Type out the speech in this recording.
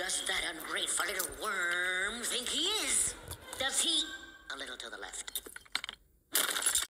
does that ungrateful little worm think he is? Does he... A little to the left.